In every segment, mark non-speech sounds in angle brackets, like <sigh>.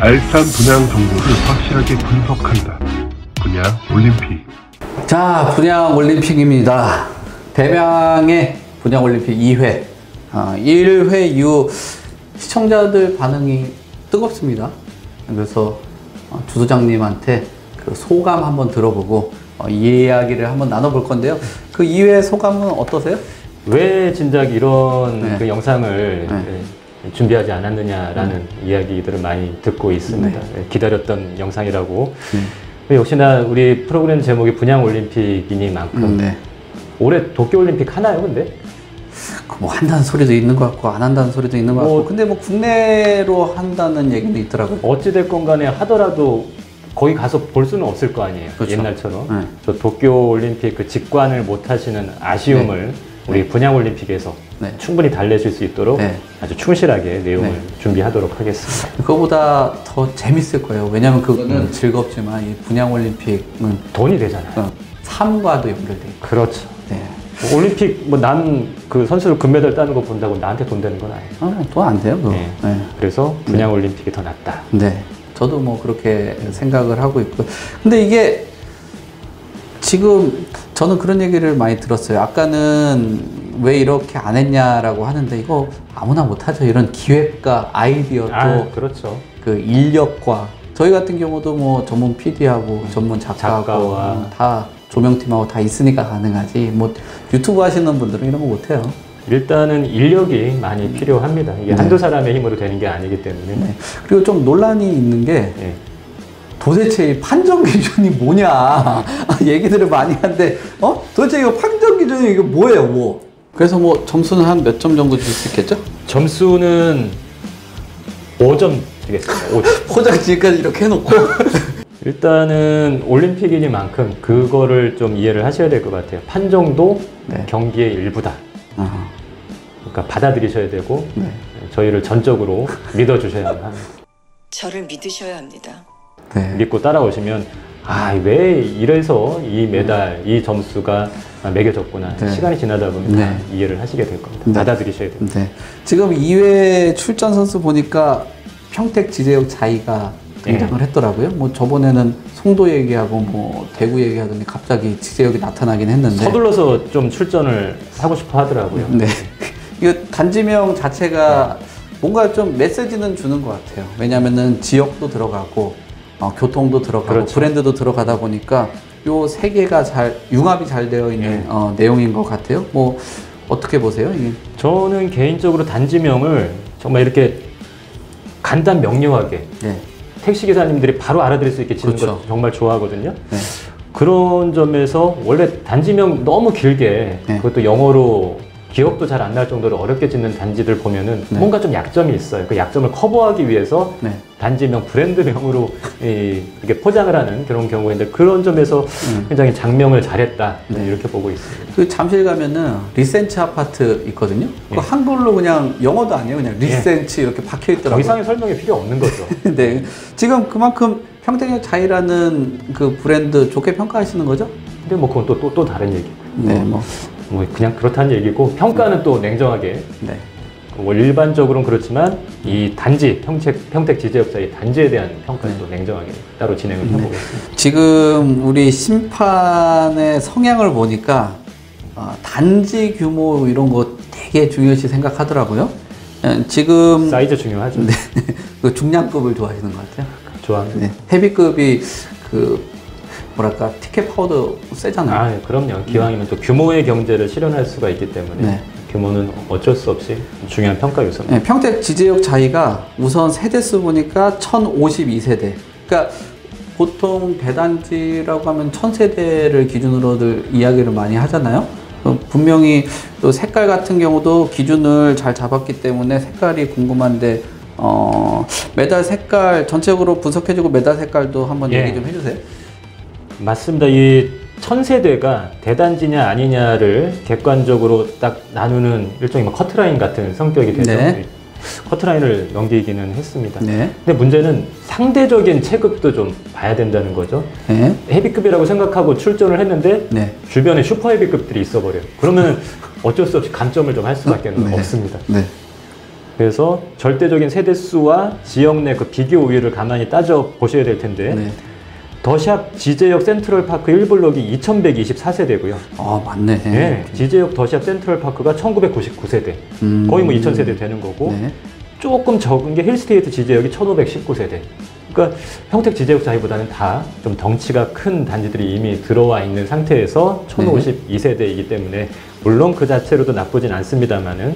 알찬 분양 정보를 확실하게 분석한다. 분양 올림픽. 자, 분양 올림픽입니다. 대명의 분양 올림픽 2회. 아, 1회 이후 시청자들 반응이 뜨겁습니다. 그래서 어, 주소장님한테 그 소감 한번 들어보고 어, 이 이야기를 한번 나눠볼 건데요. 그 2회 소감은 어떠세요? 왜 진작 이런 네. 그 영상을 네. 예, 준비하지 않았느냐라는 이야기들을 많이 듣고 있습니다. 네. 예, 기다렸던 영상이라고. 역시나 우리 프로그램 제목이 분양 올림픽이니만큼 음, 네. 올해 도쿄 올림픽 하나요, 근데? 그뭐 한다는 소리도 있는 것 같고 안 한다는 소리도 있는 것 같고 뭐- 근데 뭐 국내로 한다는 얘기도 있더라고요. 어찌됐건 간에 하더라도 거기 가서 볼 수는 없을 거 아니에요. 그렇죠. 옛날처럼. 네. 저 도쿄 올림픽 그 직관을 못 하시는 아쉬움을 우리 분양 올림픽에서 네. 충분히 달래실 수 있도록 네. 아주 충실하게 내용을 네. 준비하도록 하겠습니다. 그거보다 더 재밌을 거예요. 왜냐하면 그거는 즐겁지만 이 분양 올림픽은 돈이 되잖아요. 어, 삶과도 연결돼 있고. 그렇죠. 네. 뭐 올림픽 뭐 난 그 선수들 금메달 따는 거 본다고 나한테 돈 되는 건 아니에요. 아, 또안 돼요, 그거. 네. 네. 그래서 분양 올림픽이 더 낫다. 네. 저도 뭐 그렇게 생각을 하고 있고. 근데 이게 지금 저는 그런 얘기를 많이 들었어요. 아까는 왜 이렇게 안 했냐라고 하는데 이거 아무나 못하죠. 이런 기획과 아이디어도 아, 그렇죠. 그 인력과 저희 같은 경우도 뭐 전문 PD하고 전문 작가하고 작가와. 뭐다 조명팀하고 다 있으니까 가능하지. 뭐 유튜브 하시는 분들은 이런 거 못해요. 일단은 인력이 많이 필요합니다. 이게 네. 한두 사람의 힘으로 되는 게 아니기 때문에. 네. 그리고 좀 논란이 있는 게 예. 도대체 이 판정 기준이 뭐냐 <laughs> 얘기들을 많이 하는데 어 도대체 이거 판정 기준이 이거 뭐예요 뭐 그래서 뭐 점수는 한 몇 점 정도 줄 수 있겠죠 점수는 5점 드리겠습니다. 5점. <laughs> 포장지까지 이렇게 해놓고 <laughs> 일단은 올림픽이니만큼 그거를 좀 이해를 하셔야 될 것 같아요. 판정도 네. 경기의 일부다. 아, 그러니까 받아들이셔야 되고 네. 저희를 전적으로 믿어주셔야 합니다. 저를 믿으셔야 합니다. 네. 믿고 따라오시면 아 왜 이래서 이 메달 이 점수가 매겨졌구나 네. 시간이 지나다 보면 네. 다 이해를 하시게 될 겁니다. 네. 받아들이셔야 됩니다. 네. 지금 2회 출전 선수 보니까 평택 지제역 자이가 등장을 했더라고요 뭐 저번에는 송도 얘기하고 뭐 대구 얘기하더니 갑자기 지제역이 나타나긴 했는데 서둘러서 좀 출전을 하고 싶어 하더라고요. 네. <laughs> 이거 단지명 자체가 뭔가 좀 메시지는 주는 것 같아요. 왜냐면은 지역도 들어가고, 어, 교통도 들어가고, 그렇죠. 브랜드도 들어가다 보니까 요 세 개가 잘, 융합이 잘 되어 있는 예. 어, 내용인 것 같아요. 뭐, 어떻게 보세요? 이게? 저는 개인적으로 단지명을 정말 이렇게 간단 명료하게 네. 택시 기사님들이 바로 알아들을 수 있게 짓는 그렇죠. 거 정말 좋아하거든요. 네. 그런 점에서 원래 단지명 너무 길게 네. 그것도 영어로 기억도 잘 안 날 정도로 어렵게 짓는 단지들 보면은 네. 뭔가 좀 약점이 있어요. 그 약점을 커버하기 위해서 네. 단지명 브랜드명으로 <laughs> 이, 이렇게 포장을 하는 그런 경우인데 그런 점에서 굉장히 작명을 잘했다 음. 네. 이렇게 보고 있습니다. 그 잠실 가면은 리센츠 아파트 있거든요. 그 예. 한글로 그냥 영어도 아니에요. 그냥 리센츠 이렇게 박혀 있더라고요. 더 이상의 설명이 필요 없는 거죠. <laughs> 네. 지금 그만큼 평택의 자이라는 그 브랜드 좋게 평가하시는 거죠? 근데 뭐 그건 또또또 다른 얘기고. 네, 뭐. 뭐 그냥 그렇다는 얘기고 평가는 또 냉정하게 네. 뭐 일반적으로는 그렇지만 이 단지 평택 평택 지제역자의 단지에 대한 평가는 또 냉정하게 따로 진행을 네. 해보겠습니다. 지금 우리 심판의 성향을 보니까 어, 단지 규모 이런 거 되게 중요시 생각하더라고요. 예, 지금 사이즈 중요하죠. 네, <laughs> 그 중량급을 좋아하시는 것 같아요. 좋아합니다. 네, 헤비급이 그 뭐랄까 티켓 파워도 세잖아요. 아, 예, 그럼요. 기왕이면 또 규모의 경제를 실현할 수가 있기 때문에 네. 규모는 어쩔 수 없이 중요한 평가 요소입니다. 네, 평택 지제역 자이가 우선 세대 수 보니까 1052세대. 그러니까 보통 대단지라고 하면 1000세대를 기준으로들 이야기를 많이 하잖아요. 어, 분명히 또 색깔 같은 경우도 기준을 잘 잡았기 때문에 색깔이 궁금한데 어, 메달 색깔 전체적으로 분석해주고 메달 색깔도 한번 예. 얘기 좀 해주세요. 맞습니다. 이 천세대가 대단지냐 아니냐를 객관적으로 딱 나누는 일종의 뭐 커트라인 같은 성격이 되죠. 네. 커트라인을 넘기기는 했습니다. 네. 근데 문제는 상대적인 체급도 좀 봐야 된다는 거죠. 네. 헤비급이라고 생각하고 출전을 했는데 네. 주변에 슈퍼 헤비급들이 있어버려요. 그러면 어쩔 수 없이 감점을 좀 할 수밖에 네. 없습니다. 네. 그래서 절대적인 세대수와 지역 내 그 비교 우위를 가만히 따져 보셔야 될 텐데 네. 더샵 지제역 센트럴파크 1블록이 2124세대고요. 아 맞네. 예, 지제역 더샵 센트럴파크가 1999세대. 음. 거의 뭐 2000세대 되는 거고 네. 조금 적은 게 힐스테이트 지제역이 1519세대. 그러니까 평택 지제역 사이보다는 다 좀 덩치가 큰 단지들이 이미 들어와 있는 상태에서 1052세대이기 때문에 물론 그 자체로도 나쁘진 않습니다만은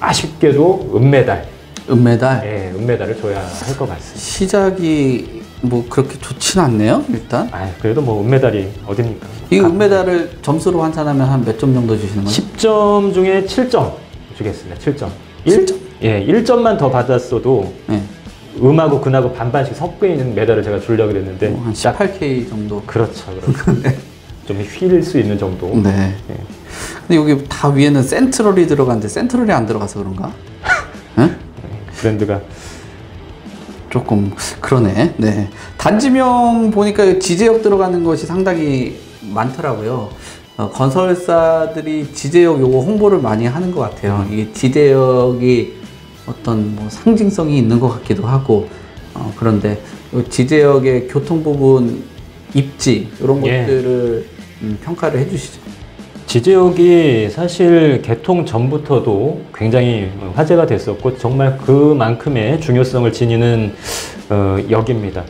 아쉽게도 은메달, 은메달 예, 은메달을 줘야 할 것 같습니다. 시작이 뭐 그렇게 좋진 않네요. 일단 아, 그래도 뭐 은메달이 어딥니까? 이 은메달을 점수로 환산하면 한 몇 점 정도 주시는 거예요? 10점 중에 7점 주겠습니다. 7점. 7점? 예, 1점만 더 받았어도 네. 음하고 근하고 반반씩 섞여 있는 메달을 제가 주려고 그랬는데 뭐한 딱 18K 정도. 그렇죠, 그렇죠. <laughs> 좀휠 수 있는 정도. 네. 예. 근데 여기 다 위에는 센트럴이 들어갔는데 센트럴이 안 들어가서 그런가? 응? <laughs> 브랜드가 조금 그러네. 네. 단지명 보니까 지제역 들어가는 것이 상당히 많더라고요. 어, 건설사들이 지제역 요거 홍보를 많이 하는 것 같아요. 이게 지제역이 어떤 뭐 상징성이 있는 것 같기도 하고 어, 그런데 요 지제역의 교통 부분 입지 이런 예. 것들을 음, 평가를 해주시죠. 지제역이 사실 개통 전부터도 굉장히 화제가 됐었고 정말 그만큼의 중요성을 지니는 어, 역입니다.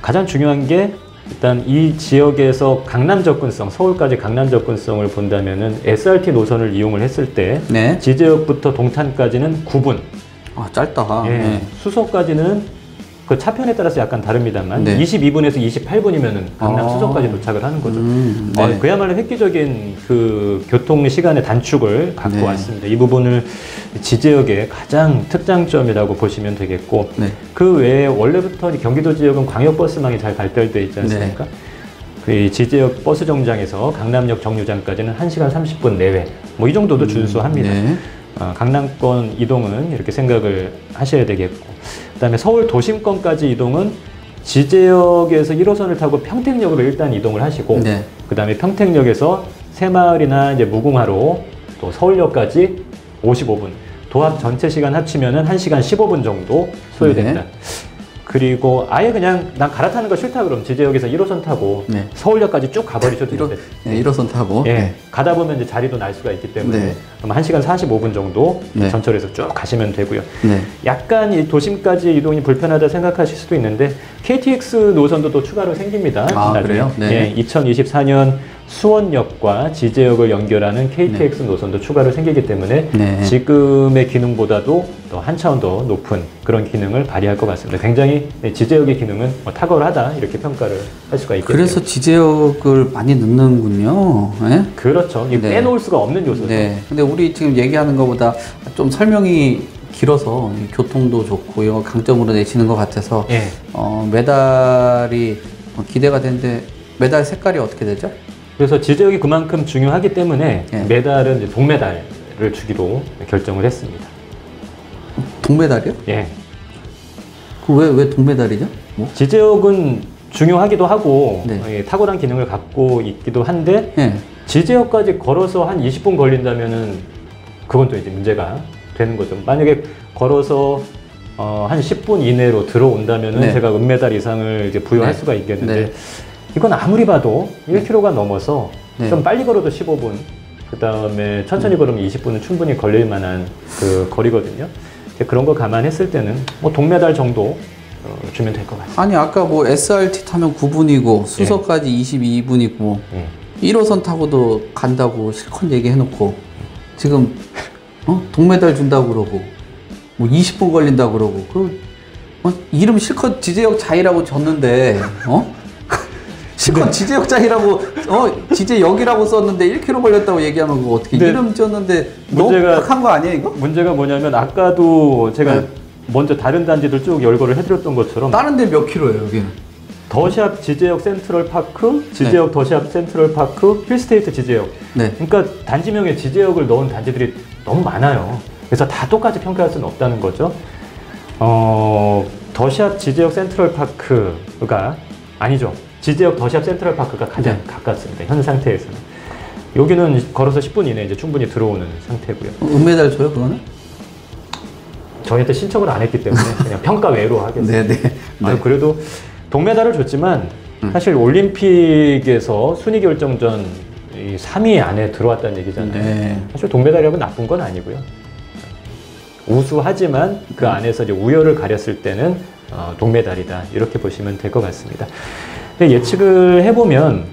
가장 중요한 게 일단 이 지역에서 강남 접근성, 서울까지 강남 접근성을 본다면은 SRT 노선을 이용을 했을 때 네. 지제역부터 동탄까지는 9분, 아 짧다. 예, 네. 수서까지는 그 차편에 따라서 약간 다릅니다만 네. 22분에서 28분이면은 강남 아. 수서까지 도착을 하는 거죠. 음, 네. 어, 그야말로 획기적인 그 교통 시간의 단축을 갖고 네. 왔습니다. 이 부분을 지지역의 가장 특장점이라고 보시면 되겠고 네. 그 외에 원래부터 이 경기도 지역은 광역버스망이 잘 발달되어 있지 않습니까? 그이 지지역 버스 정류장에서 강남역 정류장까지는 1시간 30분 내외 뭐 이 정도도 준수합니다. 네. 어, 강남권 이동은 이렇게 생각을 하셔야 되겠고 그 다음에 서울 도심권까지 이동은 지제역에서 1호선을 타고 평택역으로 일단 이동을 하시고 네. 그 다음에 평택역에서 새마을이나 이제 무궁화로 또 서울역까지 55분 도합 전체 시간 합치면 은 1시간 15분 정도 소요됩니다. 네. 그리고 아예 그냥 난 갈아타는 거 싫다 그럼 지제역에서 1호선 타고 네. 서울역까지 쭉 가버리셔도 1호, 됩니다. 네, 1호선 타고. 예, 네. 가다 보면 이제 자리도 날 수가 있기 때문에 네. 그럼 1시간 45분 정도 네. 전철에서 쭉 가시면 되고요. 네. 약간 이 도심까지 이동이 불편하다 생각하실 수도 있는데 KTX 노선도 또 추가로 생깁니다. 아, 나중에. 그래요? 네. 예, 2024년 수원역과 지제역을 연결하는 KTX 노선도 추가로 생기기 때문에 네. 지금의 기능보다도 또한 차원 더 높은 그런 기능을 발휘할 것 같습니다. 굉장히 지제역의 기능은 뭐 탁월하다 이렇게 평가를 할 수가 있겠죠. 그래서 지제역을 많이 넣는군요. 예? 그렇죠. 이 네. 빼놓을 수가 없는 요소죠. 네. 근데 우리 지금 얘기하는 것보다 좀 설명이 길어서 이 교통도 좋고 이거 강점으로 내시는 것 같아서 예. 어, 메달이 어, 기대가 되는데 메달 색깔이 어떻게 되죠? 그래서 지제역이 그만큼 중요하기 때문에 예. 메달은 동메달을 주기로 결정을 했습니다. 동메달이요? 예. 그 왜 왜 동메달이죠? 뭐? 지제역은 중요하기도 하고 네. 예, 탁월한 기능을 갖고 있기도 한데 예. 지제역까지 걸어서 한 20분 걸린다면은 그건 또 이제 문제가 되는 거죠. 만약에 걸어서 어, 한 10분 이내로 들어온다면은 네. 제가 은메달 이상을 이제 부여할 네. 수가 있겠는데 네. 이건 아무리 봐도 1km가 넘어서 네. 좀 빨리 걸어도 15분, 그 다음에 천천히 걸으면 20분은 충분히 걸릴 만한 그 거리거든요. 그런 거 감안했을 때는 뭐 동메달 정도 어, 주면 될 것 같아요. 아니 아까 뭐 SRT 타면 9분이고 수서까지 22분이고 예. 1호선 타고도 간다고 실컷 얘기해놓고 지금 어? 동메달 준다고 그러고 뭐 20분 걸린다고 그러고 그 어? 이름 실컷 지제역 자이라고 줬는데 어? 실컷 지제역 자이라고 어 지제역이라고 썼는데 1km 걸렸다고 얘기하면 그거 어떻게 근데 이름 너무 문제가- 박한 거 아니에요 이거? 문제가 뭐냐면 아까도 제가 네. 먼저 다른 단지들 쭉 열거를 해드렸던 것처럼 다른 데 몇 킬로예요 여기는? 더샵 지제역 센트럴 파크, 지제역 더샵 센트럴 파크, 힐스테이트 지제역. 네. 그러니까 단지명에 지제역을 넣은 단지들이 너무 많아요. 그래서 다 똑같이 평가할 수는 없다는 거죠. 어, 더샵 지제역 센트럴 파크가 아니죠. 지제역 더샵 센트럴 파크가 가장 네. 가깝습니다. 현 상태에서는. 여기는 걸어서 10분 이내에 이제 충분히 들어오는 상태고요. 어, 은메달 줘요 그거는? 저희한테 신청을 안 했기 때문에 <laughs> 그냥 평가 외로 하겠습니다. 네네. 아유, 그래도 동메달을 줬지만 사실 올림픽에서 순위 결정전 이 3위 안에 들어왔다는 얘기잖아요. 네. 사실 동메달이라고 나쁜 건 아니고요. 우수하지만 그 안에서 이제 우열을 가렸을 때는 어, 동메달이다 이렇게 보시면 될 것 같습니다. 예측을 해보면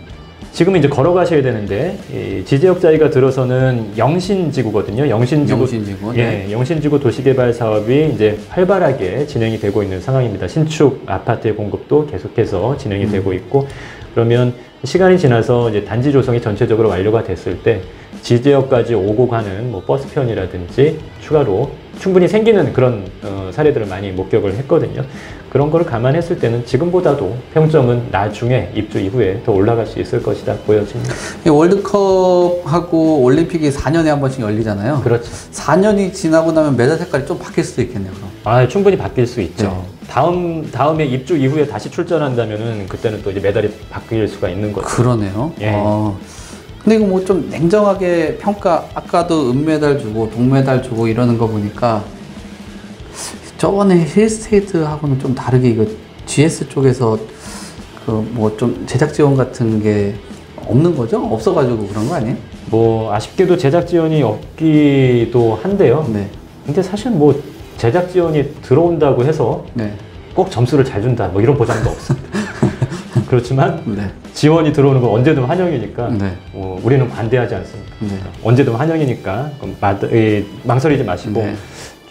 지금 이제 걸어가셔야 되는데 이 지제역자위가 들어서는 영신지구거든요. 영신지구, 영신지구, 네. 예, 영신지구 도시개발 사업이 이제 활발하게 진행이 되고 있는 상황입니다. 신축 아파트의 공급도 계속해서 진행이 음. 되고 있고 그러면 시간이 지나서 이제 단지 조성이 전체적으로 완료가 됐을 때 지지역까지 오고 가는 뭐 버스편이라든지 추가로 충분히 생기는 그런 어, 사례들을 많이 목격을 했거든요. 그런 거를 감안했을 때는 지금보다도 평점은 나중에 입주 이후에 더 올라갈 수 있을 것이다 보여집니다. 이 월드컵하고 올림픽이 4년에 한 번씩 열리잖아요. 그렇죠. 4년이 지나고 나면 메달 색깔이 좀 바뀔 수도 있겠네요. 그럼. 아 충분히 바뀔 수 있죠. 네. 다음 다음에 입주 이후에 다시 출전한다면은 그때는 또 이제 메달이 바뀔 수가 있는 거죠. 그러네요. 예. 어. 근데 이거 뭐 좀 냉정하게 평가, 아까도 은메달 주고 동메달 주고 이러는 거 보니까 저번에 힐스테이트하고는 좀 다르게 이거 GS 쪽에서 그 뭐 좀 제작 지원 같은 게 없는 거죠? 없어가지고 그런 거 아니에요? 뭐 아쉽게도 제작 지원이 없기도 한데요. 네. 근데 사실 뭐 제작 지원이 들어온다고 해서 네. 꼭 점수를 잘 준다 뭐 이런 보장도 없습니다. <laughs> 그렇지만 네. 지원이 들어오는 건 언제든 환영이니까 네. 뭐 우리는 관대하지 않습니다. 네. 언제든 환영이니까 마- 이, 망설이지 마시고 네.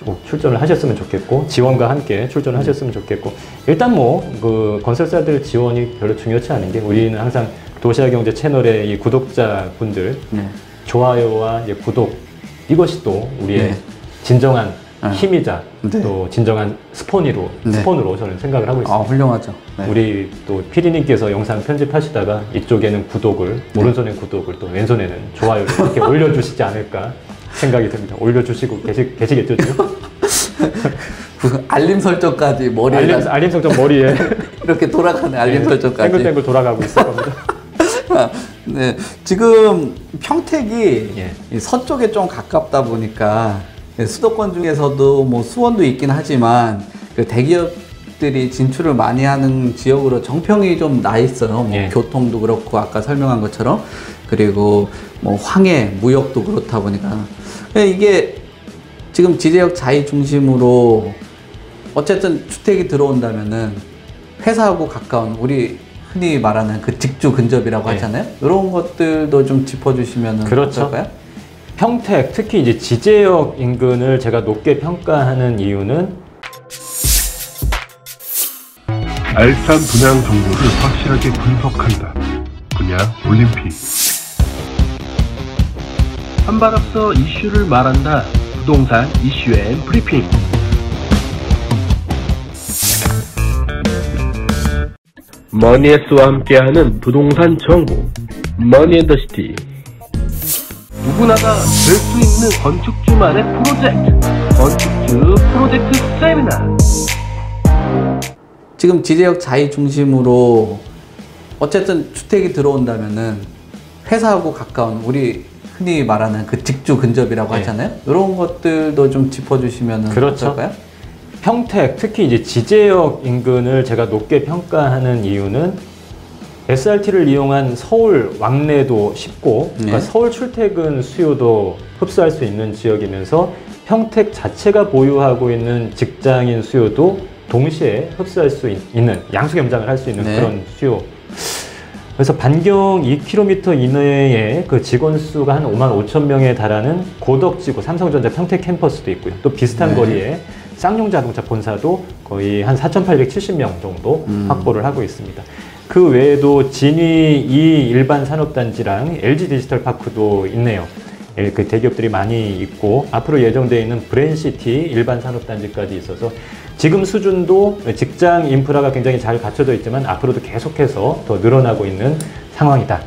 꼭 출전을 하셨으면 좋겠고 지원과 함께 출전을 하셨으면 좋겠고 일단 뭐 그 건설사들 지원이 별로 중요치 않은 게 우리는 항상 도시아경제 채널의 이 구독자분들 네. 좋아요와 이제 구독 이것이 또 우리의 네. 진정한 아. 힘이자 네. 또 진정한 스폰으로 네. 스폰으로 저는 생각을 하고 있습니다. 아, 훌륭하죠. 네. 우리 또 피디님께서 영상 편집하시다가 이쪽에는 구독을 네. 오른손엔 구독을 또 왼손에는 좋아요를 이렇게 <laughs> 올려주시지 않을까 생각이 듭니다. 올려주시고 계시, 계시겠죠 지금? <laughs> 그 알림 설정까지 머리에 알림, 알림 설정 머리에 <laughs> 이렇게 돌아가는 알림 설정까지. 땡글땡글 돌아가고 있을 겁니다. <laughs> 네, 지금 평택이 예. 이 서쪽에 좀 가깝다 보니까 예, 수도권 중에서도 뭐 수원도 있긴 하지만 그 대기업 들이 진출을 많이 하는 지역으로 정평이 좀 나 있어요. 뭐 예. 교통도 그렇고 아까 설명한 것처럼 그리고 뭐 황해, 무역도 그렇다 보니까 예, 이게 지금 지제역 자이 중심으로 어쨌든 주택이 들어온다면은 회사하고 가까운 우리 흔히 말하는 그 직주 근접이라고 네. 하잖아요. 이런 것들도 좀 짚어주시면 그렇죠. 어떨까요? 평택 특히 이제 지제역 인근을 제가 높게 평가하는 이유는 알찬 분양 정보를 확실하게 분석한다. 분야 올림픽. 한 발 앞서 이슈를 말한다. 부동산 이슈 and 브리핑. 머니S와 함께하는 부동산 정보. 머니앤더시티. 누구나가 될 수 있는 건축주만의 프로젝트. 건축주 프로젝트 세미나. 지금 지제역 자이 중심으로 어쨌든 주택이 들어온다면은 회사하고 가까운 우리 흔히 말하는 그 직주 근접이라고 네. 하잖아요. 이런 것들도 좀 짚어주시면 그렇죠. 어떨까요? 평택 특히 이제 지제역 인근을 제가 높게 평가하는 이유는 SRT를 이용한 서울 왕래도 쉽고 그러니까 네. 서울 출퇴근 수요도 흡수할 수 있는 지역이면서 평택 자체가 보유하고 있는 직장인 수요도 동시에 흡수할 수 있- 있는 양수 겸장을 할 수 있는 네. 그런 수요. 그래서 반경 2km 이내에 그 직원 수가 한 5만 5천 명에 달하는 고덕지구 삼성전자 평택 캠퍼스도 있고요. 또 비슷한 네. 거리에 쌍용 자동차 본사도 거의 한 4,870명 정도 음. 확보를 하고 있습니다. 그 외에도 진위 이 일반 산업단지랑 LG 디지털 파크도 있네요. 예, 그 대기업들이 많이 있고 앞으로 예정되어 있는 브레인시티 일반 산업단지까지 있어서 지금 수준도 직장 인프라가 굉장히 잘 갖춰져 있지만 앞으로도 계속해서 더 늘어나고 있는 상황이다.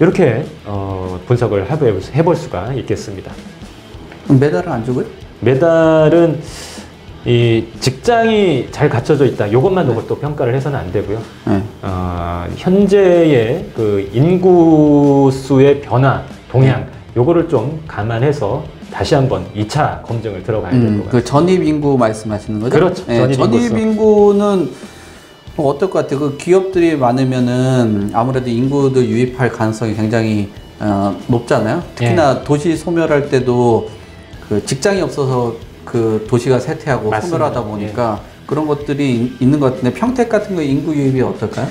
이렇게 어, 분석을 해볼, 수가 있겠습니다. 메달을 안 주고요? 메달은 이 직장이 잘 갖춰져 있다. 이것만 놓고 또 평가를 해서는 안 되고요. 네. 어, 현재의 그 인구 수의 변화, 동향, 요거를 좀 감안해서 다시 한번 2차 검증을 들어가야 될것 음, 같아요. 그 전입 인구 말씀하시는 거죠? 그렇죠. 예, 전입. 인구는 뭐 어떨 것 같아요? 그 기업들이 많으면은 아무래도 인구들 유입할 가능성이 굉장히 어, 높잖아요. 특히나 예. 도시 소멸할 때도 그 직장이 없어서 그 도시가 쇠퇴하고 맞습니다. 소멸하다 보니까 그런 것들이 있- 있는 것 같은데 평택 같은 거 인구 유입이 어떨까요?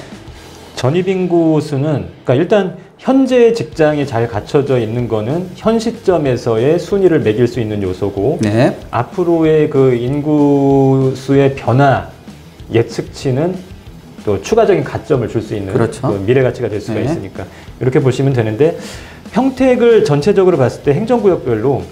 전입 인구 수는 그러니까 일단 현재 직장이 잘 갖춰져 있는 거는 현 시점에서의 순위를 매길 수 있는 요소고 네. 앞으로의 그 인구 수의 변화 예측치는 또 추가적인 가점을 줄 수 있는 그렇죠. 그 미래 가치가 될 수가 네. 있으니까 이렇게 보시면 되는데 평택을 전체적으로 봤을 때 행정구역별로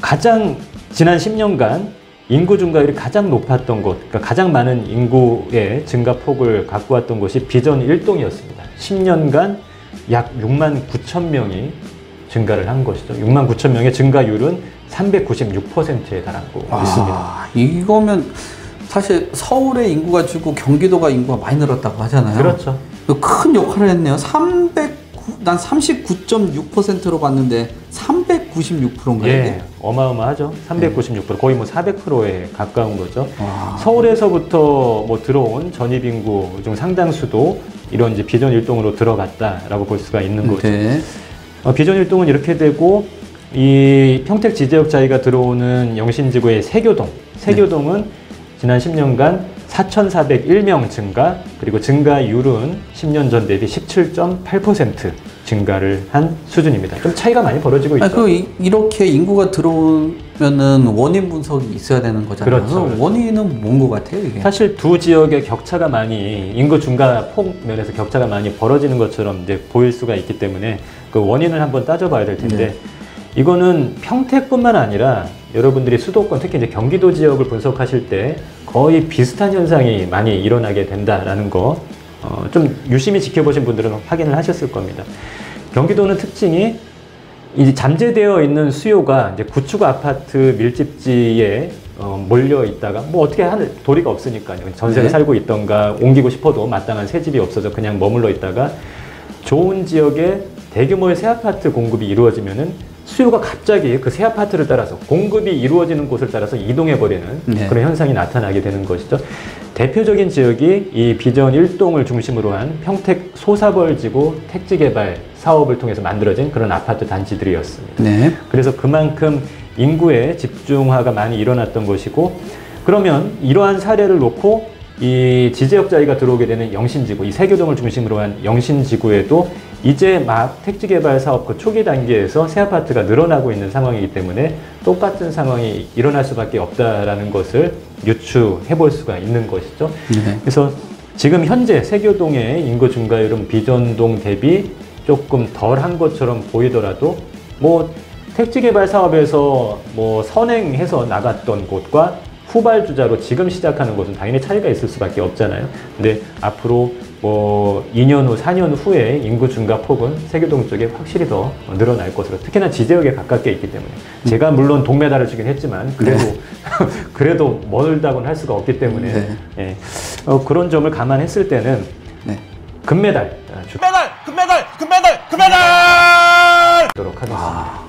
가장 지난 10년간 인구 증가율이 가장 높았던 곳, 그러니까 가장 많은 인구의 증가 폭을 갖고 왔던 곳이 비전 1동이었습니다. 10년간 약 6만 9천 명이 증가를 한 것이죠. 6만 9천 명의 증가율은 396%에 달하고 있습니다. 아, 이거면 사실 서울의 인구가 줄고 경기도가 인구가 많이 늘었다고 하잖아요. 그렇죠. 큰 역할을 했네요. 309, 난 39.6%로 봤는데 396%인가요? 예, 어마어마하죠. 396% 거의 뭐 400%에 가까운 거죠. 와. 서울에서부터 뭐 들어온 전입 인구 중 상당수도 이런 이제 비전 일동으로 들어갔다라고 볼 수가 있는 거죠. 네. 어, 비전 일동은 이렇게 되고 이 평택 지지역 자위가 들어오는 영신지구의 세교동, 세교동은 지난 10년간 4,401명 증가, 그리고 증가율은 10년 전 대비 17.8% 증가를 한 수준입니다. 좀 차이가 많이 벌어지고 있죠. 아니, 그 이- 이렇게 인구가 들어오면은 원인 분석이 있어야 되는 거잖아요. 그렇죠, 그렇죠. 원인은 뭔 것 같아요, 이게? 사실 두 지역의 격차가 많이 인구 증가 폭 면에서 격차가 많이 벌어지는 것처럼 이제 보일 수가 있기 때문에 그 원인을 한번 따져봐야 될 텐데 네. 이거는 평택뿐만 아니라 여러분들이 수도권 특히 이제 경기도 지역을 분석하실 때 거의 비슷한 현상이 많이 일어나게 된다라는 거. 어, 좀 유심히 지켜보신 분들은 확인을 하셨을 겁니다. 경기도는 특징이 이제 잠재되어 있는 수요가 이제 구축 아파트 밀집지에 어, 몰려 있다가 뭐 어떻게 할 도리가 없으니까요. 전세를 네. 살고 있던가 옮기고 싶어도 마땅한 새 집이 없어서 그냥 머물러 있다가 좋은 지역에 대규모의 새 아파트 공급이 이루어지면은 수요가 갑자기 그 새 아파트를 따라서 공급이 이루어지는 곳을 따라서 이동해 버리는 네. 그런 현상이 나타나게 되는 것이죠. 대표적인 지역이 이 비전 1동을 중심으로 한 평택 소사벌지구 택지개발 사업을 통해서 만들어진 그런 아파트 단지들이었습니다. 네. 그래서 그만큼 인구의 집중화가 많이 일어났던 것이고 그러면 이러한 사례를 놓고 이 지제역자위가 들어오게 되는 영신지구, 이 세교동을 중심으로 한 영신지구에도 이제 막 택지 개발 사업 그 초기 단계에서 새 아파트가 늘어나고 있는 상황이기 때문에 똑같은 상황이 일어날 수밖에 없다라는 것을 유추해 볼 수가 있는 것이죠. 네. 그래서 지금 현재 세교동의 인구 증가율은 비전동 대비 조금 덜 한 것처럼 보이더라도 뭐 택지 개발 사업에서 뭐 선행해서 나갔던 곳과 후발주자로 지금 시작하는 곳은 당연히 차이가 있을 수밖에 없잖아요. 근데 앞으로 뭐 2년 후, 4년 후에 인구 증가 폭은 세교동 쪽에 확실히 더 늘어날 것으로 특히나 지지역에 가깝게 있기 때문에 제가 물론 동메달을 주긴 했지만 그래도 <laughs> 그래도 멀다고는 할 수가 없기 때문에 네. 예. 어, 그런 점을 감안했을 때는 네. 금메달 아, 주- 금메달, 금메달, 금메달, 금메달! 주도록 하겠습니다.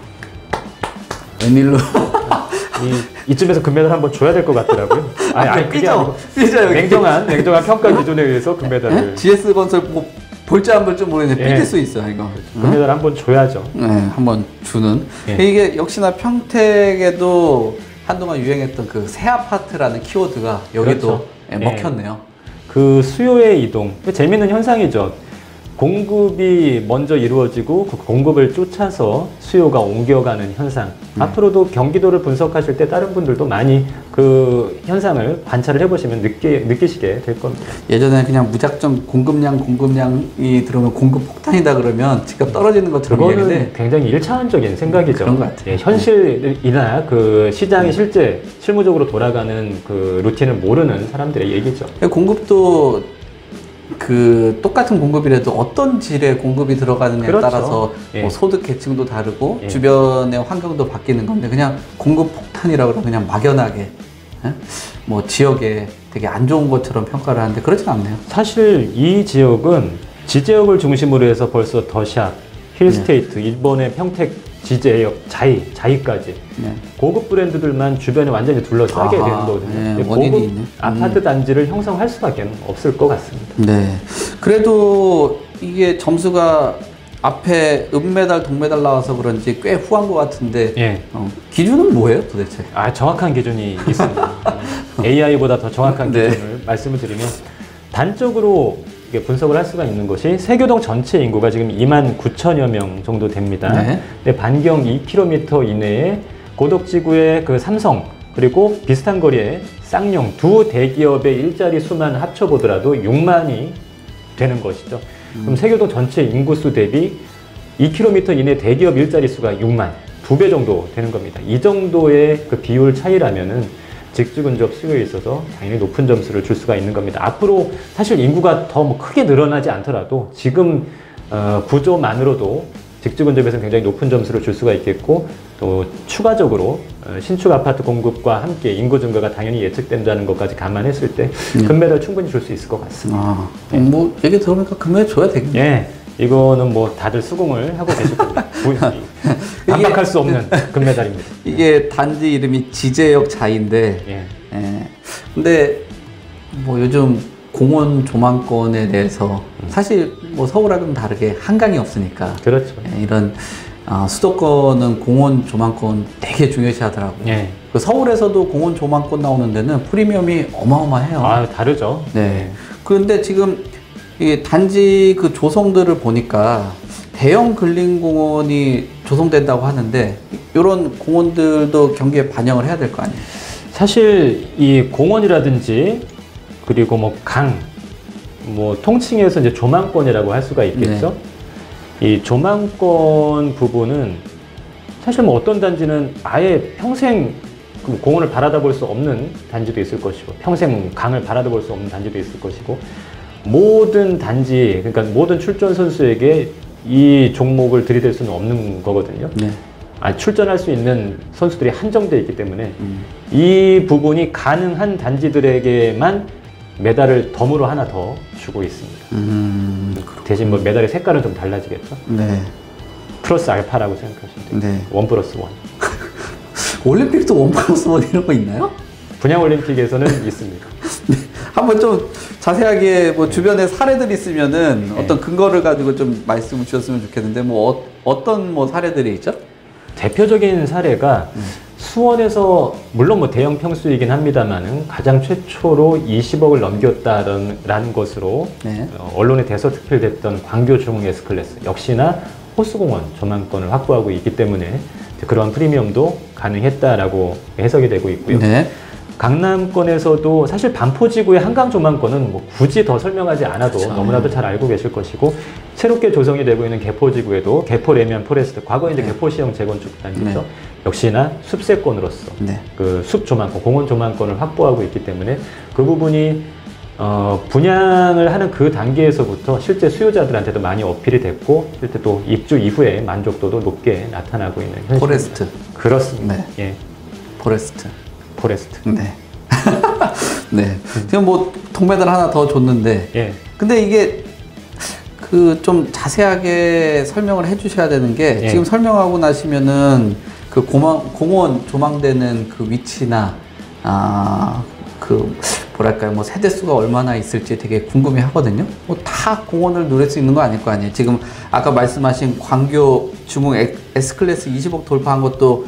웬일로. <laughs> 이, 이쯤에서 금메달 한번 줘야 될 것 같더라고요. 아니, 아니 그게 삐져. 삐져, 여기. 냉정한 냉정한 평가 기준에 의해서 금메달을 네? GS 건설 뭐 볼지 안 볼지 모르겠는데 예. 삐질 수 있어, 이거. 응? 금메달 한번 줘야죠. 네, 한번 주는. 예. 이게 역시나 평택에도 한동안 유행했던 그 새 아파트라는 키워드가 여기도 그렇죠. 예, 예. 먹혔네요. 그 수요의 이동 재미있는 현상이죠. 공급이 먼저 이루어지고 그 공급을 쫓아서 수요가 옮겨가는 현상. 앞으로도 경기도를 분석하실 때 다른 분들도 많이 그 현상을 관찰을 해보시면 느끼, 느끼시게 될 겁니다. 예전에 그냥 무작정 공급량 공급량이 들어오면 공급 폭탄이다 그러면 집값 떨어지는 것처럼 그거는 굉장히 일차원적인 생각이죠. 그런 것 같아요. 예, 현실이나 그 시장이 실제 실무적으로 돌아가는 그 루틴을 모르는 사람들의 얘기죠. 공급도 그 똑같은 공급이라도 어떤 질의 공급이 들어가느냐에 그렇죠. 따라서 예. 뭐 소득 계층도 다르고 예. 주변의 환경도 바뀌는 건데 그냥 공급 폭탄이라고 그러면 그냥 막연하게 예? 뭐 지역에 되게 안 좋은 것처럼 평가를 하는데 그렇진 않네요. 사실 이 지역은 지지역을 중심으로 해서 벌써 더샵, 힐스테이트, 일본의 평택 지제역, 자이, 자이까지 네. 고급 브랜드들만 주변에 완전히 둘러싸게 아하, 되는 거거든요. 네, 근데 원인이 고급 있네. 음. 아파트 단지를 형성할 수밖에 없을 것 같습니다. 네. 그래도 이게 점수가 앞에 은메달, 동메달 나와서 그런지 꽤 후한 것 같은데 예. 어, 기준은 뭐예요, 도대체? 아 정확한 기준이 있습니다. <laughs> AI보다 더 정확한 네. 기준을 말씀을 드리면 단적으로 분석을 할 수가 있는 것이 세교동 전체 인구가 지금 2만 9천여 명 정도 됩니다. 네. 근데 반경 2km 이내에 고덕지구의 그 삼성 그리고 비슷한 거리에 쌍용 두 대기업의 일자리 수만 합쳐보더라도 6만이 되는 것이죠. 그럼 세교동 전체 인구수 대비 2km 이내 대기업 일자리 수가 6만 두 배 정도 되는 겁니다. 이 정도의 그 비율 차이라면은 직주 근접 수요에 있어서 당연히 높은 점수를 줄 수가 있는 겁니다. 앞으로 사실 인구가 더 뭐 크게 늘어나지 않더라도 지금 어, 구조만으로도 직주 근접에서는 굉장히 높은 점수를 줄 수가 있겠고 또 추가적으로 어, 신축 아파트 공급과 함께 인구 증가가 당연히 예측된다는 것까지 감안했을 때 금메달 충분히 줄 수 있을 것 같습니다. 아, 뭐 얘기 들어보니까 금메달 줘야 되겠네. 예, 이거는 뭐 다들 수긍을 하고 계실 겁니다. <laughs> 부- 반박할 수 없는 금메달입니다. 이게 단지 이름이 지제역 자인데 예. 예. 근데 뭐 요즘 공원 조망권에 대해서 사실 뭐 서울하고는 다르게 한강이 없으니까 그렇죠. 예, 이런 아, 수도권은 공원 조망권 되게 중요시 하더라고요. 예. 그 서울에서도 공원 조망권 나오는 데는 프리미엄이 어마어마해요. 아, 다르죠. 네. 그런데 지금 이 단지 그 조성들을 보니까 대형 근린공원이 조성된다고 하는데 이런 공원들도 경기에 반영을 해야 될 거 아니에요? 사실 이 공원이라든지 그리고 뭐 강, 뭐 통칭해서 이제 조망권이라고 할 수가 있겠죠. 이 조망권 부분은 사실 뭐 어떤 단지는 아예 평생 그 공원을 바라다 볼 수 없는 단지도 있을 것이고 평생 강을 바라다 볼 수 없는 단지도 있을 것이고 모든 단지 그러니까 모든 출전 선수에게 이 종목을 들이댈 수는 없는 거거든요. 네. 아, 출전할 수 있는 선수들이 한정되어 있기 때문에 음. 이 부분이 가능한 단지들에게만 메달을 덤으로 하나 더 주고 있습니다. 음, 대신 뭐 메달의 색깔은 좀 달라지겠죠. 네. 플러스 알파라고 생각하시면 돼요. 네. one plus one. <laughs> 올림픽도 one plus one 이런 거 있나요? 분양 올림픽에서는 <laughs> 있습니다. 한번 좀 자세하게 뭐 주변에 사례들이 있으면은 어떤 근거를 가지고 좀 말씀을 주셨으면 좋겠는데 뭐 어떤 뭐 사례들이 있죠? 대표적인 사례가 수원에서 물론 뭐 대형 평수이긴 합니다만은 가장 최초로 20억을 넘겼다라는 것으로 네. 어, 언론에 대서특필됐던 광교 중흥 S클래스 역시나 호수공원 조망권을 확보하고 있기 때문에 그러한 프리미엄도 가능했다라고 해석이 되고 있고요. 네. 강남권에서도 사실 반포지구의 한강 조망권은 뭐 굳이 더 설명하지 않아도 그쵸. 너무나도 잘 알고 계실 것이고 새롭게 조성이 되고 있는 개포지구에도 개포 래미안 포레스트 과거 이제 개포시영 재건축 단지죠. 네. 역시나 숲세권으로서 네. 그 숲 조망권, 공원 조망권을 확보하고 있기 때문에 그 부분이 어, 분양을 하는 그 단계에서부터 실제 수요자들한테도 많이 어필이 됐고 실제 또 입주 이후에 만족도도 높게 나타나고 있는 현실. 포레스트. 그렇습니다. 네. 예, forest. forest. 네. <laughs> 네. 지금 뭐 동메달 하나 더 줬는데 예. 근데 이게 그 좀 자세하게 설명을 해 주셔야 되는 게 예. 지금 설명하고 나시면은 그 공원, 공원 조망되는 그 위치나 아, 그 뭐랄까요 뭐 세대 수가 얼마나 있을지 되게 궁금해 하거든요. 뭐 다 공원을 누릴 수 있는 거 아닐 거 아니에요. 지금 아까 말씀하신 광교 중흥 에- S클래스 20억 돌파한 것도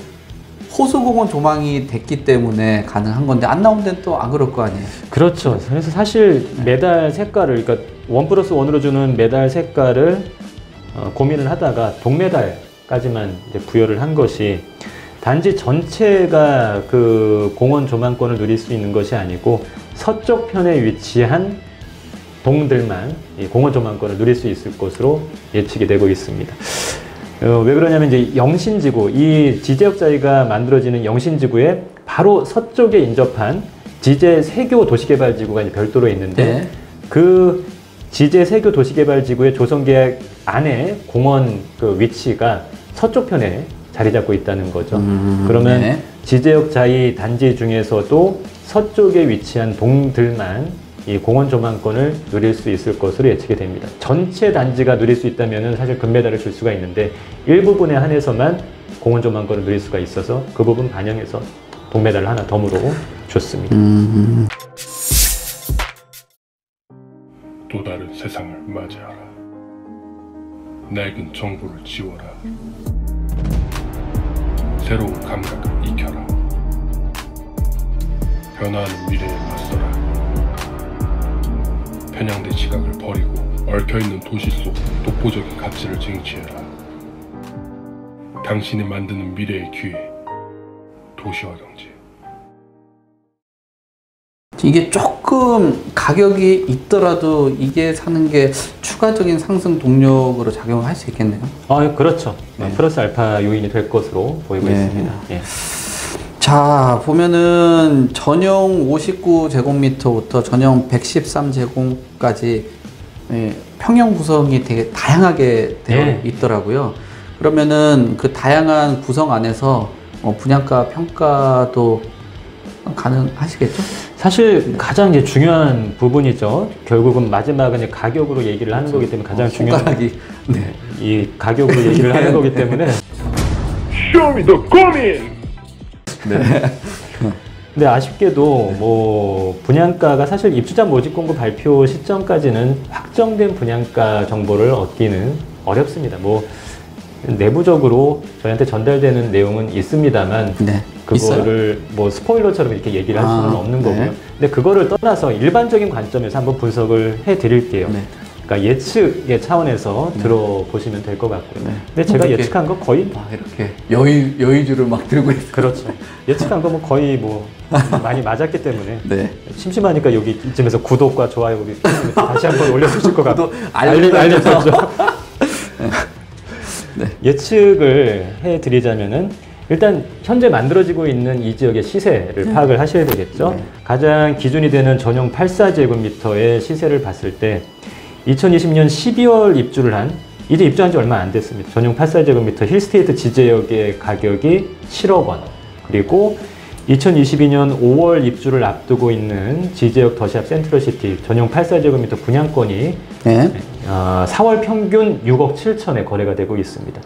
호수공원 조망이 됐기 때문에 가능한 건데 안 나온 데는 또 안 그럴 거 아니에요. 그렇죠. 그래서 사실 메달 색깔을 그러니까 one plus one으로 주는 메달 색깔을 어, 고민을 하다가 동메달까지만 부여를 한 것이 단지 전체가 그 공원 조망권을 누릴 수 있는 것이 아니고 서쪽 편에 위치한 동들만 이 공원 조망권을 누릴 수 있을 것으로 예측이 되고 있습니다. 어, 왜 그러냐면 이제 영신지구 이 지제역자위가 만들어지는 영신지구의 바로 서쪽에 인접한 지제 세교 도시개발지구가 이제 별도로 있는데 네. 그 지제 세교 도시개발지구의 조성계약 안에 공원 그 위치가 서쪽 편에 자리 잡고 있다는 거죠. 음, 그러면 네. 지제역 자이 단지 중에서도 서쪽에 위치한 동들만 이 공원 조망권을 누릴 수 있을 것으로 예측이 됩니다. 전체 단지가 누릴 수 있다면 사실 금메달을 줄 수가 있는데 일부분에 한해서만 공원 걸음 누릴 수가 있어서 그 부분 반영해서 동메달을 하나 덤으로 줬습니다. 음, 또 다른 세상을 맞이하라. 낡은 정보를 지워라. 새로운 감각을 익혀라. 변화하는 미래에 맞서라. 편향된 시각을 버리고 얽혀있는 도시 속 독보적인 가치를 쟁취해라. 당신이 만드는 미래의 기회. 도시화 경제. 이게 조금 가격이 있더라도 이게 사는 게 추가적인 상승 동력으로 작용을 할수 있겠네요. 아, 그렇죠. 네. 플러스 알파 요인이 될 것으로 보이고 네. 있습니다. 예. 자, 보면은 전용 59제곱미터부터 전용 113제곱까지 예, 평형 구성이 되게 다양하게 되어 네. 있더라고요. 그러면은 그 다양한 구성 안에서 어, 분양가 평가도 가능하시겠죠? 사실 가장 이제 중요한 부분이죠. 결국은 마지막은 이제 가격으로 얘기를 하는 거기 때문에 가장 어, 중요한 손가락이 네. 이 가격으로 얘기를 하는 거기 때문에 Show me the 고민! <laughs> 근데 아쉽게도 뭐 분양가가 사실 입주자 모집 공고 발표 시점까지는 확정된 분양가 정보를 얻기는 어렵습니다. 뭐 내부적으로 저희한테 전달되는 내용은 있습니다만 네. 있어요? 그거를 뭐 스포일러처럼 이렇게 얘기를 할 수는 아, 없는 네. 거고요. 근데 그거를 떠나서 일반적인 관점에서 한번 분석을 해 드릴게요. 네. 그러니까 예측의 차원에서 들어보시면 될 것 같고요. 네. 근데 제가 이렇게- 예측한 거 거의 막 이렇게 여의 여의주를 막 들고 있어요. 그렇죠. 예측한 거 뭐 거의 뭐 <laughs> 많이 맞았기 때문에 네. 심심하니까 여기 이쯤에서 구독과 좋아요 우리 다시 한번 올려주실 것 같고 알림 알림 설정. <laughs> 네. 예측을 해드리자면은 일단 현재 만들어지고 있는 이 지역의 시세를 파악을 하셔야 되겠죠. 네. 가장 기준이 되는 전용 84제곱미터의 시세를 봤을 때 2020년 12월 입주를 한 이제 입주한 지 얼마 안 됐습니다. 전용 84제곱미터 힐스테이트 지제역의 가격이 7억 원. 그리고 2022년 5월 입주를 앞두고 있는 지제역 더샵 센트럴시티 전용 84제곱미터 분양권이 네. 어, 4월 평균 6억 7천에 거래가 되고 있습니다.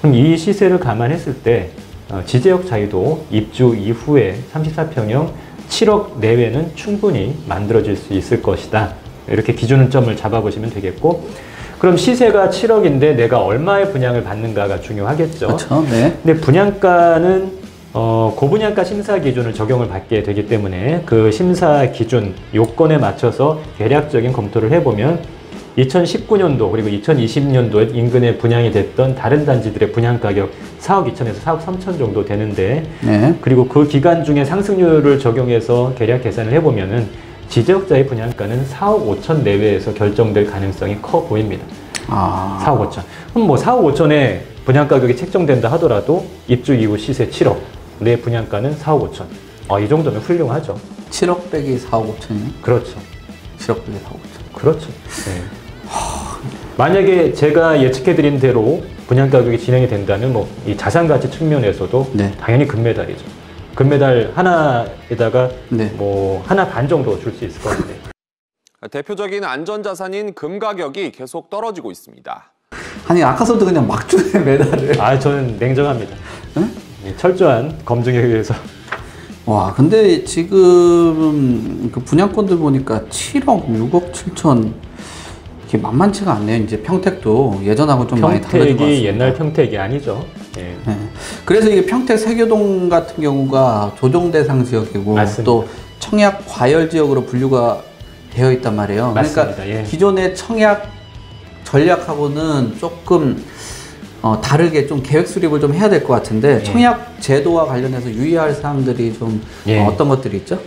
그럼 이 시세를 감안했을 때 어, 지제역 자유도 입주 이후에 34평형 7억 내외는 충분히 만들어질 수 있을 것이다. 이렇게 기준점을 잡아보시면 되겠고 그럼 시세가 7억인데 내가 얼마의 분양을 받는가가 중요하겠죠. 그렇죠. 네. 근데 분양가는 어, 고분양가 심사 기준을 적용을 받게 되기 때문에 그 심사 기준 요건에 맞춰서 계략적인 검토를 해보면 2019년도 그리고 2020년도에 인근에 분양이 됐던 다른 단지들의 분양 가격 4억 2천에서 4억 3천 정도 되는데 네. 그리고 그 기간 중에 상승률을 적용해서 계략 계산을 해보면은 지적자의 분양가는 4억 5천 내외에서 결정될 가능성이 커 보입니다. 아. 4억 5천. 그럼 뭐 4억 5천에 분양 가격이 책정된다 하더라도 입주 이후 시세 7억, 내 분양가는 4억 5천. 아, 이 정도면 훌륭하죠. 7억 빼기 4억 5천이요? 그렇죠. 7억 빼기 4억 5천. 그렇죠. 네. 만약에 제가 예측해드린 대로 분양 가격이 진행이 된다면 뭐 이 자산 가치 측면에서도 네. 당연히 금메달이죠. 금메달 하나에다가 네. 뭐 하나 반 정도 줄 수 있을 것 같아요. 대표적인 안전자산인 금 가격이 계속 떨어지고 있습니다. 아니 아까서도 그냥 막 주네 <laughs> 메달을. 아, 저는 냉정합니다. 예, 철저한 검증에 의해서 와 근데 지금 그 분양권들 보니까 7억, 6억 7천 이게 만만치가 않네요. 이제 평택도 예전하고 좀 많이 달라진 것 평택이 같습니다. 옛날 평택이 아니죠. 예. 네. 그래서 이게 평택 세교동 같은 경우가 조정 대상 지역이고 맞습니다. 또 청약 과열 지역으로 분류가 되어 있단 말이에요. 맞습니다. 그러니까 예. 기존의 청약 전략하고는 조금 어, 다르게 좀 계획 수립을 좀 해야 될 것 같은데 예. 청약 제도와 관련해서 유의할 사항들이 좀 예. 어, 떤 것들이 있죠?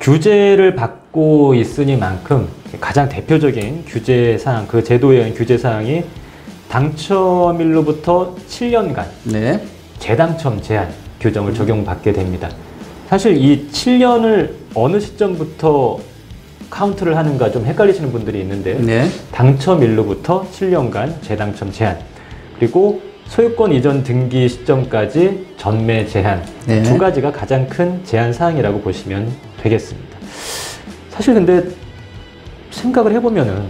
규제를 받고 있으니만큼 가장 대표적인 규제 사항, 그 제도에 의한 규제 사항이 당첨일로부터 7년간 네. 재당첨 제한 규정을 적용받게 됩니다. 사실 이 7년을 어느 시점부터 카운트를 하는가 좀 헷갈리시는 분들이 있는데 네. 당첨일로부터 7년간 재당첨 제한 그리고 소유권 이전 등기 시점까지 전매 제한 네. 두 가지가 가장 큰 제한 사항이라고 보시면 되겠습니다. 사실 근데 생각을 해보면은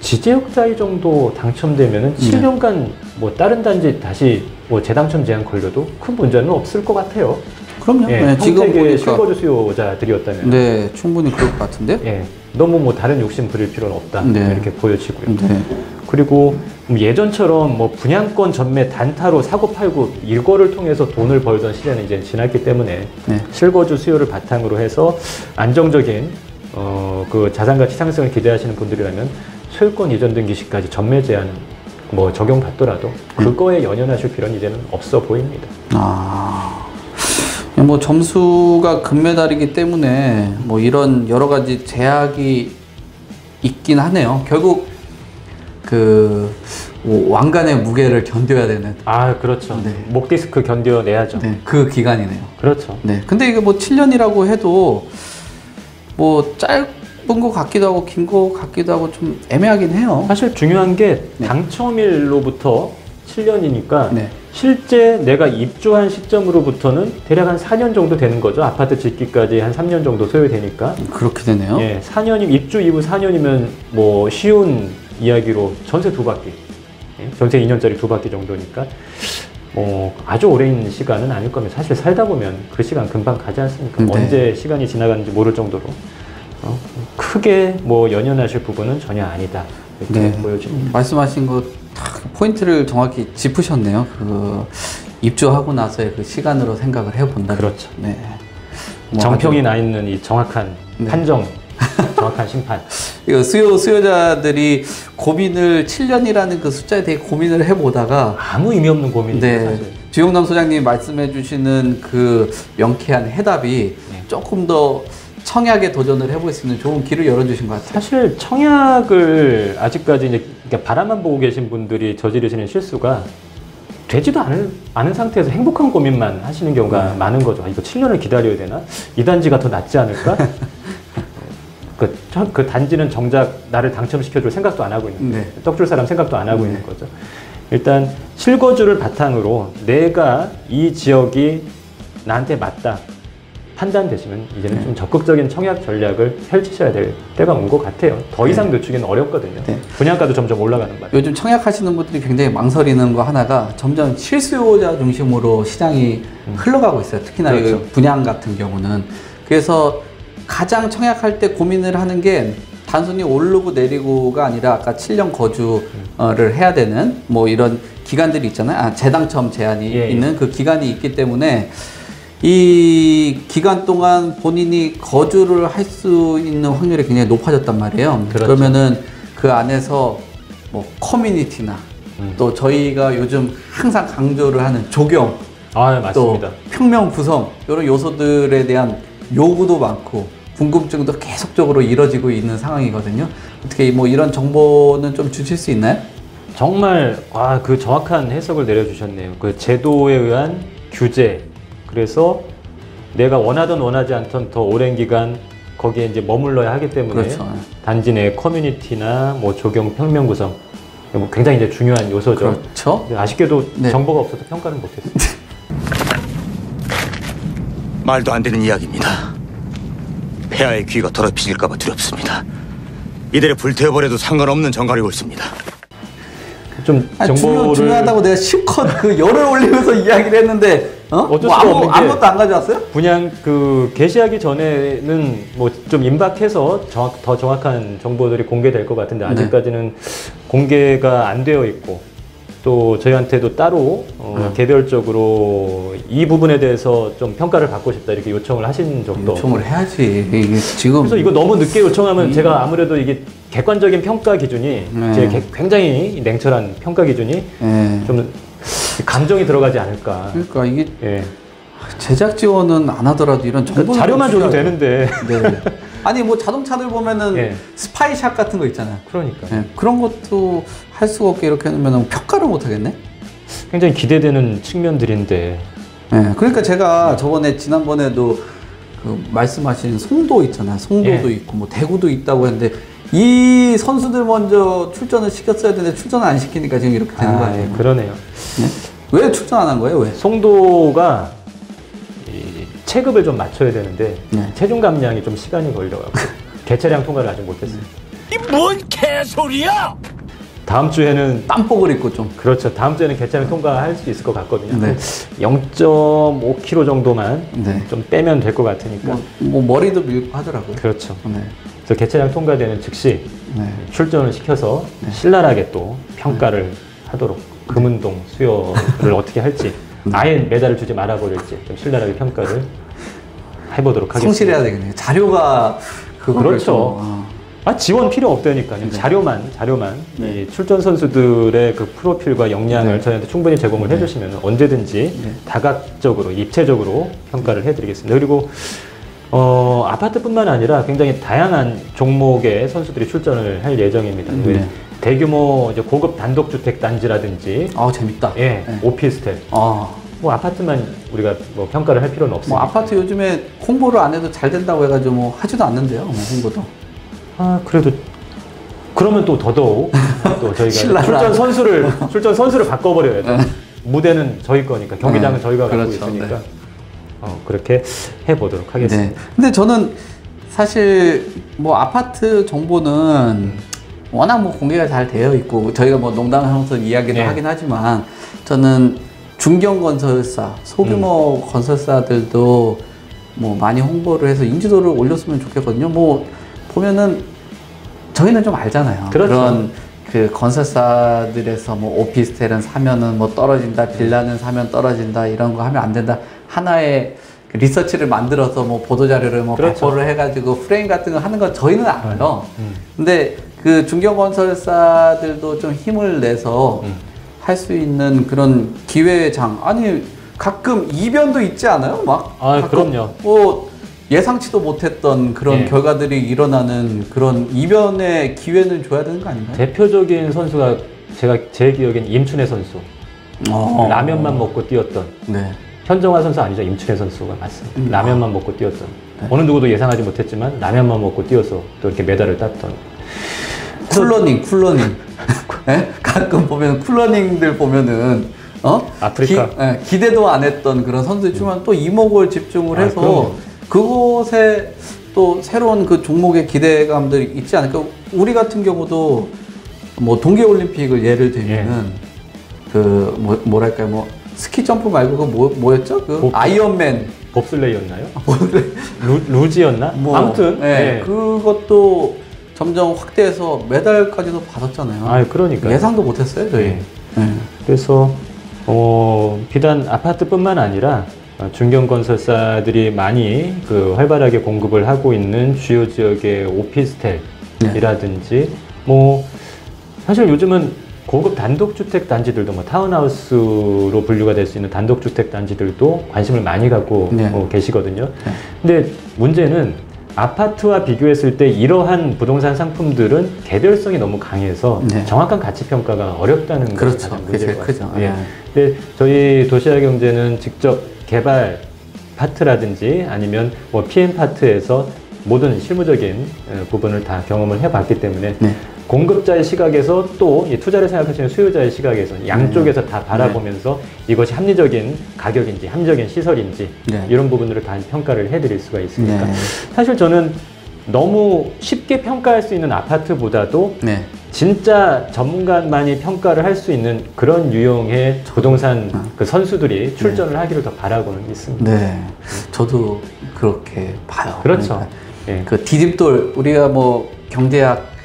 지지역자위 정도 당첨되면은 네. 7년간 뭐 다른 단지 다시 뭐 재당첨 제한 걸려도 큰 문제는 없을 것 같아요. 그럼요. 예, 네, 지금 보니까 실거주 수요자들이었다면 네, 충분히 그럴 것 같은데요. 예, 너무 뭐 다른 욕심 부릴 필요는 없다 네. 이렇게 보여지고요. 네. 그리고 뭐 예전처럼 뭐 분양권 전매 단타로 사고 팔고 이거를 통해서 돈을 벌던 시대는 이제 지났기 때문에 네. 실거주 수요를 바탕으로 해서 안정적인 어, 그 자산 가치 상승을 기대하시는 분들이라면 소유권 이전 등기 시까지 전매 제한 뭐 적용받더라도 그거에 연연하실 필요는 이제는 없어 보입니다. 아, 뭐 점수가 금메달이기 때문에 뭐 이런 여러 가지 제약이 있긴 하네요. 결국 그 왕관의 무게를 견뎌야 되는 아 그렇죠. 네. 목 디스크 견뎌내야죠. 네, 그 기간이네요. 그렇죠. 네. 근데 이게 뭐 7년이라고 해도 뭐 짧 은것 같기도 하고 긴 것 같기도 하고 좀 애매하긴 해요. 사실 중요한 게 네. 당첨일로부터 7년이니까 네. 실제 내가 입주한 시점으로부터는 대략 한 4년 정도 되는 거죠. 아파트 짓기까지 한 3년 정도 소요되니까. 그렇게 되네요. 예, 4년이 입주 이후 4년이면 뭐 쉬운 이야기로 전세 두 바퀴, 예, 전세 2년짜리 두 바퀴 정도니까 뭐 아주 오랜 시간은 아닐 겁니다. 사실 살다 보면 그 시간 금방 가지 않습니까? 네. 언제 시간이 지나가는지 모를 정도로 어, 크게 뭐 연연하실 부분은 전혀 아니다 이렇게 네. 보여집니다. 말씀하신 거딱 포인트를 정확히 짚으셨네요. 그 입주하고 나서의 그 시간으로 생각을 해본다. 그렇죠. 네. 뭐 정평이 아주- 나 있는 이 정확한 네. 판정, <laughs> 정확한 심판. 이거 수요 수요자들이 고민을 7년이라는 그 숫자에 대해 고민을 해보다가 아무 의미 없는 고민이죠 네. 사실. 주영남 소장님 말씀해주시는 그 명쾌한 해답이 네. 조금 더 청약에 도전을 해볼 수 있는 좋은 길을 열어주신 것 같아요. 사실 청약을 아직까지 이제 그러니까 바라만 보고 계신 분들이 저지르시는 실수가 되지도 않은, 않은 상태에서 행복한 고민만 하시는 경우가 네. 많은 거죠. 아, 이거 7년을 기다려야 되나? 이 단지가 더 낫지 않을까? <laughs> 그, 저- 그 단지는 정작 나를 당첨시켜줄 생각도 안 하고 있는 네. 떡줄 사람 생각도 안 하고 네. 있는 거죠. 일단 실거주를 바탕으로 내가 이 지역이 나한테 맞다 판단되시면 이제는 네. 좀 적극적인 청약 전략을 펼치셔야 될 때가 온 것 같아요. 더 이상 늦추기는 어렵거든요. 네. 분양가도 점점 올라가는 바람에. 요즘 청약하시는 분들이 굉장히 망설이는 거 하나가 점점 실수요자 중심으로 시장이 흘러가고 있어요. 특히나 이 그렇죠. 분양 같은 경우는. 그래서 가장 청약할 때 고민을 하는 게 단순히 오르고 내리고가 아니라 아까 7년 거주를 해야 되는 뭐 이런 기간들이 있잖아요. 아, 재당첨 제한이 예, 예. 있는 그 기간이 있기 때문에 이 기간 동안 본인이 거주를 할 수 있는 확률이 굉장히 높아졌단 말이에요. 그렇죠. 그러면은 그 안에서 뭐 커뮤니티나 음. 또 저희가 요즘 항상 강조를 하는 조경 아 맞습니다. 또 평명 구성 이런 요소들에 대한 요구도 많고 궁금증도 계속적으로 이뤄지고 있는 상황이거든요. 어떻게 뭐 이런 정보는 좀 주실 수 있나요? 정말 아, 그 정확한 해석을 내려주셨네요. 그 제도에 의한 규제. 그래서 내가 원하든 원하지 않던 더 오랜 기간 거기에 이제 머물러야 하기 때문에 그렇죠. 단지 내 커뮤니티나 뭐 조경 평면 구성 뭐 굉장히 이제 중요한 요소죠. 그렇죠. 아쉽게도 네. 정보가 없어서 평가를 못했어요. <laughs> 말도 안 되는 이야기입니다. 폐하의 귀가 더럽혀질까봐 두렵습니다. 이대로 불태워버려도 상관없는 정갈이 옳습니다. 좀 아니, 중요, 정보를 중요하다고 내가 실컷 그 열을 올리면서 <laughs> 이야기를 했는데 어? 어쩔 뭐 수가 아무, 없는 게- 아무것도 안 가져왔어요? 분양 그 개시하기 전에는 뭐 좀 임박해서 정확, 더 정확한 정보들이 공개될 것 같은데 네. 아직까지는 공개가 안 되어 있고 또 저희한테도 따로 어, 음. 개별적으로 이 부분에 대해서 좀 평가를 받고 싶다 이렇게 요청을 하신 적도 요청을 해야지. 이게 지금 그래서 이거 너무 늦게 요청하면 이- 제가 아무래도 이게 객관적인 평가 기준이 네. 제 개- 굉장히 냉철한 평가 기준이 예. 좀 감정이 들어가지 않을까. 그러니까 이게 예. 제작 지원은 안 하더라도 이런 정보 그러니까 자료만 줘도 되는데. 네. 아니 뭐 자동차들 보면은 예. 스파이샷 같은 거 있잖아요. 그러니까. 예, 그런 것도 할 수가 없게 이렇게 해놓으면 평가를 못 하겠네. 굉장히 기대되는 측면들인데 예, 그러니까 제가 저번에 지난번에도 그 말씀하신 송도 있잖아요. 송도도 예. 있고 뭐 대구도 있다고 했는데 이 선수들 먼저 출전을 시켰어야 되는데 출전을 안 시키니까 지금 이렇게 되는 거 아? 예, 그러네요. 왜 출전 안 한 거예요? 왜? 송도가 이 체급을 좀 맞춰야 되는데 네. 체중 감량이 좀 시간이 걸려가지고 <laughs> 개체량 통과를 아직 못했어요. 뭔 개소리야! 다음 주에는 땀복을 입고 좀. 그렇죠. 다음 주에는 개차량 통과할 수 있을 것 같거든요. 네. 0.5km 정도만 네. 좀 빼면 될 것 같으니까. 뭐, 뭐 머리도 밀고 하더라고요. 그렇죠. 네. 그래서 개차량 통과되는 즉시 네. 출전을 시켜서 신랄하게 또 평가를 하도록 금운동 수요를 <laughs> 어떻게 할지 아예 메달을 주지 말아 버릴지 좀 신랄하게 평가를 해보도록 하겠습니다. 성실해야 되겠네요. 자료가 그렇죠. 좀, 아. 아, 지원 필요 없다니까요. 자료만, 자료만. 네. 이 출전 선수들의 그 프로필과 역량을 네. 저희한테 충분히 제공을 해주시면 언제든지 네. 다각적으로, 입체적으로 평가를 해드리겠습니다. 그리고, 어, 아파트뿐만 아니라 굉장히 다양한 종목의 선수들이 출전을 할 예정입니다. 네. 대규모 이제 고급 단독주택 단지라든지, 아 재밌다. 예, 네. 오피스텔. 아, 뭐 아파트만 우리가 뭐 평가를 할 필요는 뭐 없습니다. 아파트 요즘에 홍보를 안 해도 잘 된다고 해가지고 뭐 하지도 않는데요. 뭐 홍보도. 아 그래도 그러면 또 더더욱 <laughs> 또 저희가. 출전 선수를 <laughs> 출전 선수를 바꿔버려야죠. 무대는 저희 거니까 경기장은 네, 저희가 갖고 그렇죠. 있으니까 네. 어, 그렇게 해보도록 하겠습니다. 네. 근데 저는 사실 뭐 아파트 정보는 워낙 뭐 공개가 잘 되어 있고 저희가 뭐 농담하면서 이야기도 네. 하긴 하지만 저는 중견 건설사, 소규모 음. 건설사들도 뭐 많이 홍보를 해서 인지도를 올렸으면 좋겠거든요. 뭐 보면은 저희는 좀 알잖아요. 그렇죠. 런그 건설사들에서 뭐 오피스텔은 사면은 뭐 떨어진다, 빌라는 사면 떨어진다 이런 거 하면 안 된다. 하나의 그 리서치를 만들어서 뭐 보도 자료를 뭐 그렇죠. 배포를 해가지고 프레임 같은 거 하는 건 저희는 알아요. 음. 근데 그 중견 건설사들도 좀 힘을 내서 음. 할수 있는 그런 기회의 장 아니 가끔 이변도 있지 않아요? 막 아, 그럼요. 뭐 예상치도 못했던 그런 예. 결과들이 일어나는 그런 이변의 기회는 줘야 되는 거 아닌가요? 대표적인 선수가 제가 제 기억엔 임춘혜 선수 어. 라면만 먹고 뛰었던 네. 현정화 선수 아니죠 임춘애 선수가 맞습니다. 음. 라면만 먹고 뛰었던 네. 어느 누구도 예상하지 못했지만 라면만 먹고 뛰어서 또 이렇게 메달을 땄던 쿨러닝, 쿨러닝. <laughs> 예? 가끔 보면 쿨러닝들 보면은 어? 아프리카. 기, 예, 기대도 안 했던 그런 선수들 주면 또 이목을 집중을 아, 해서 그럼요. 그곳에 또 새로운 그 종목의 기대감들이 있지 않을까? 우리 같은 경우도 뭐 동계올림픽을 예를 들면은 그 뭐, 뭐랄까요 뭐 스키 점프 말고 그 뭐, 뭐였죠? 그 보- 아이언맨 봅슬레이였나요? <laughs> 루, 루지였나? 뭐 아무튼 예, 예. 그것도 점점 확대해서 메달까지도 받았잖아요. 아 그러니까 예상도 못했어요 저희. 예. 네. 그래서 어, 비단 아파트뿐만 아니라 어, 중견 건설사들이 많이 그 활발하게 공급을 하고 있는 주요 지역의 오피스텔이라든지 뭐 사실 요즘은 고급 단독주택 단지들도 뭐 타운하우스로 분류가 될 수 있는 단독주택 단지들도 관심을 많이 갖고 네. 어, 계시거든요. 근데 문제는 아파트와 비교했을 때 이러한 부동산 상품들은 개별성이 너무 강해서 네. 정확한 가치 평가가 어렵다는 것이 그렇죠. 가장 그게 제일 크죠. 같습니다. 예. 네. 근데 저희 도시락 경제는 직접 개발 파트라든지 아니면 뭐 PM 파트에서 모든 실무적인 어, 부분을 다 경험을 해봤기 때문에 네. 공급자의 시각에서 또이 투자를 생각하시는 수요자의 시각에서 양쪽에서 다 바라보면서 이것이 합리적인 가격인지 합리적인 시설인지 네. 이런 부분들을 다 평가를 해드릴 수가 있으니까 네. 사실 저는 너무 쉽게 평가할 수 있는 아파트보다도 네. 진짜 전문가만이 평가를 할 수 있는 그런 유형의 부동산 그 선수들이 출전을 하기를 더 바라고는 있습니다. 네. 저도 그렇게 봐요. 그렇죠. 그러니까 예. 그 디딤돌 우리가 뭐 경제학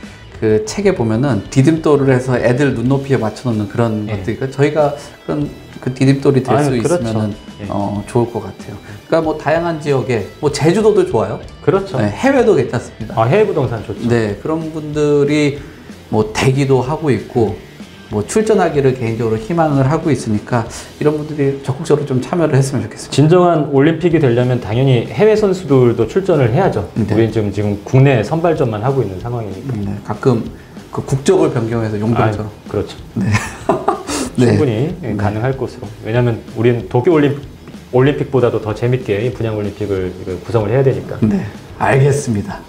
그 책에 보면은 디딤돌을 해서 애들 눈높이에 맞춰놓는 그런 예. 것들이니까 저희가 그런 그 디딤돌이 될 수 그렇죠. 있으면은 예. 어, 좋을 것 같아요. 그러니까 뭐 다양한 지역에 뭐 제주도도 좋아요. 그렇죠. 네, 해외도 괜찮습니다. 아, 해외 부동산 좋죠. 네, 그런 분들이 뭐 대기도 하고 있고 뭐 출전하기를 개인적으로 희망을 하고 있으니까 이런 분들이 적극적으로 좀 참여를 했으면 좋겠습니다. 진정한 올림픽이 되려면 당연히 해외 선수들도 출전을 해야죠. 네. 우리는 지금 지금 국내 선발전만 하고 있는 상황이니까. 네, 가끔 그 국적을 변경해서 용병처럼. 아유, 그렇죠. 네. <laughs> 충분히 예, 가능할 것으로. 왜냐하면 우리는 도쿄 올림픽 올림픽보다도 더 재밌게 이 분양 올림픽을 구성을 해야 되니까. 네, 알겠습니다.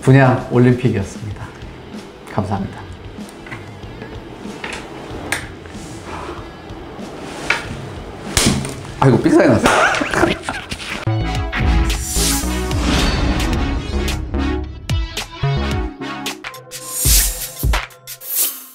분양 올림픽이었습니다. 감사합니다. 아이고 삑사리 났어.